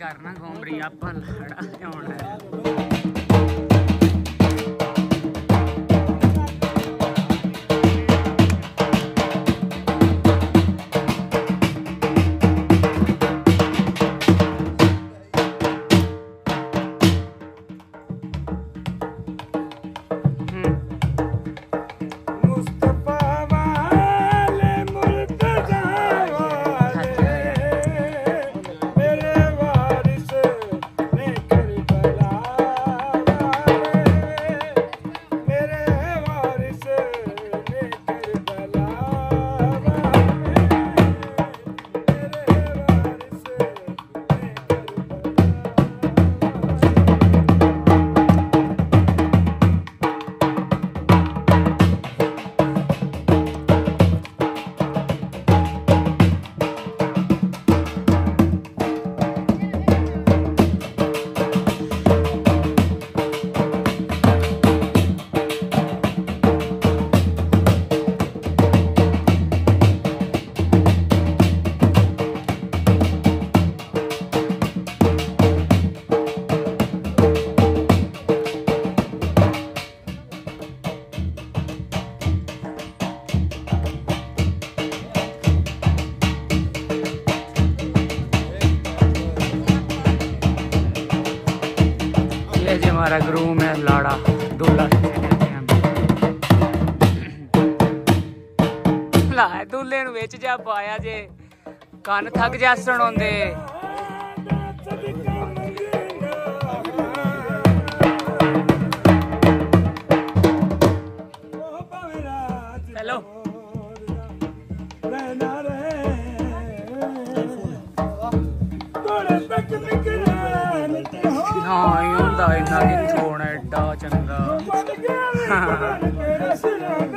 ਕਰਨਾ ਘੁੰਮ ਰਹੀ ਆਪਾਂ ਲੜਾ ਆਉਣਾ। ਡੋਲਾ। ਲਾ ਦੁੱਲੇ ਨੂੰ ਵਿੱਚ ਜਾ ਪਾਇਆ ਜੇ ਕੰਨ ਥੱਕ ਜਾ ਸੁਣਾਉਂਦੇ। ਹੈਲੋ। ਹਾਂ ਇਹ ਹੁੰਦਾ ਇੰਨਾ ਕਿਥੋਂ? Söylesin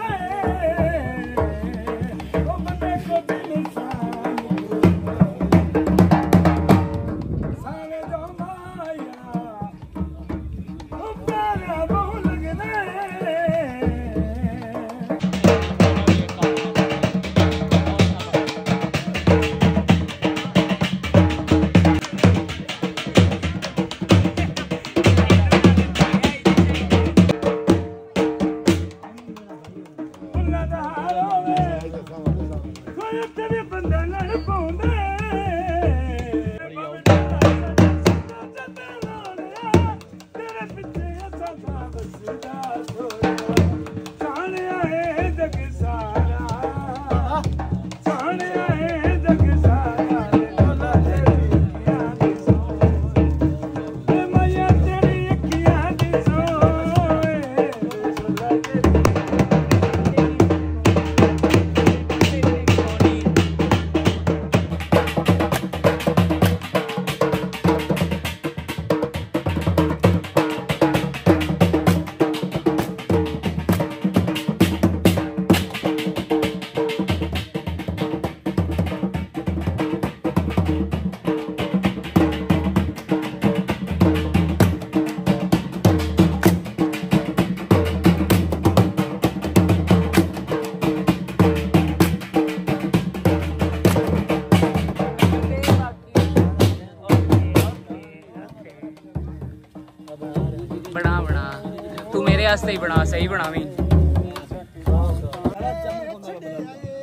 आस्ते ही बना, सही बना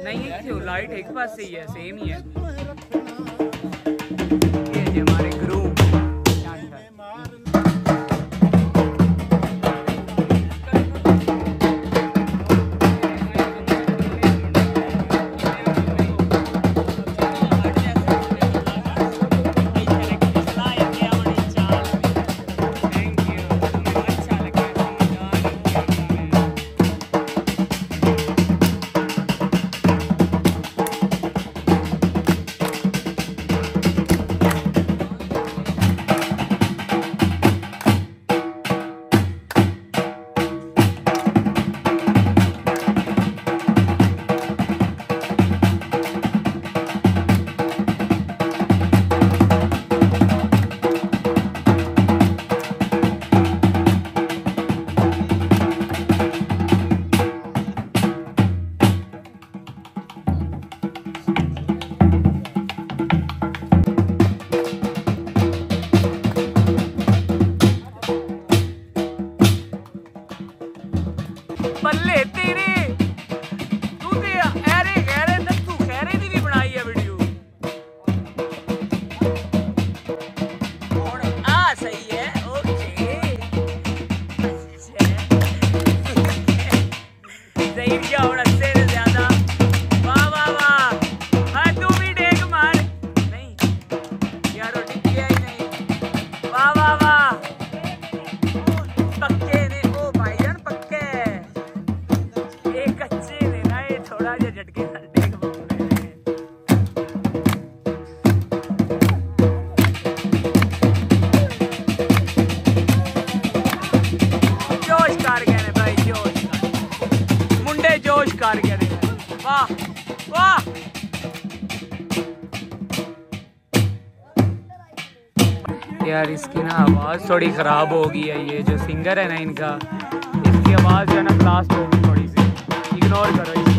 नहीं लाइट एक पास से ही है सेम ही है। ये हमारे यार, इसकी ना आवाज़ थोड़ी ख़राब हो गई है, ये जो सिंगर है ना इनका, इसकी आवाज़ जो है ना ब्लास्ट होगी थोड़ी सी। इग्नोर करो